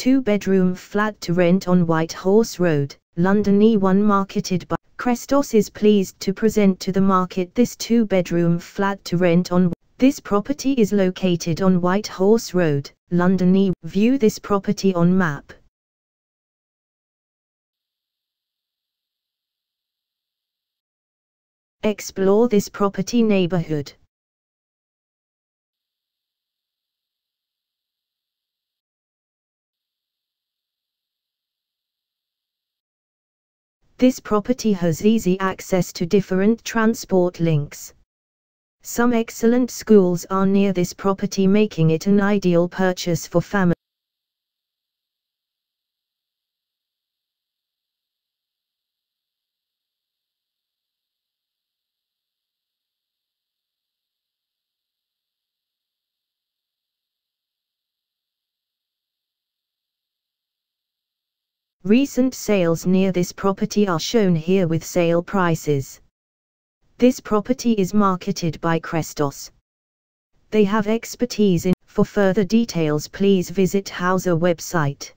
two-bedroom flat to rent on White Horse Road, London E1 marketed by Crestons is pleased to present to the market this two-bedroom flat to rent on this property is located on White Horse Road, London E. View this property on map. Explore this property neighborhood. This property has easy access to different transport links. Some excellent schools are near this property making it an ideal purchase for families. Recent sales near this property are shown here with sale prices. This property is marketed by Crestons. They have expertise in, for further details please visit Houser website.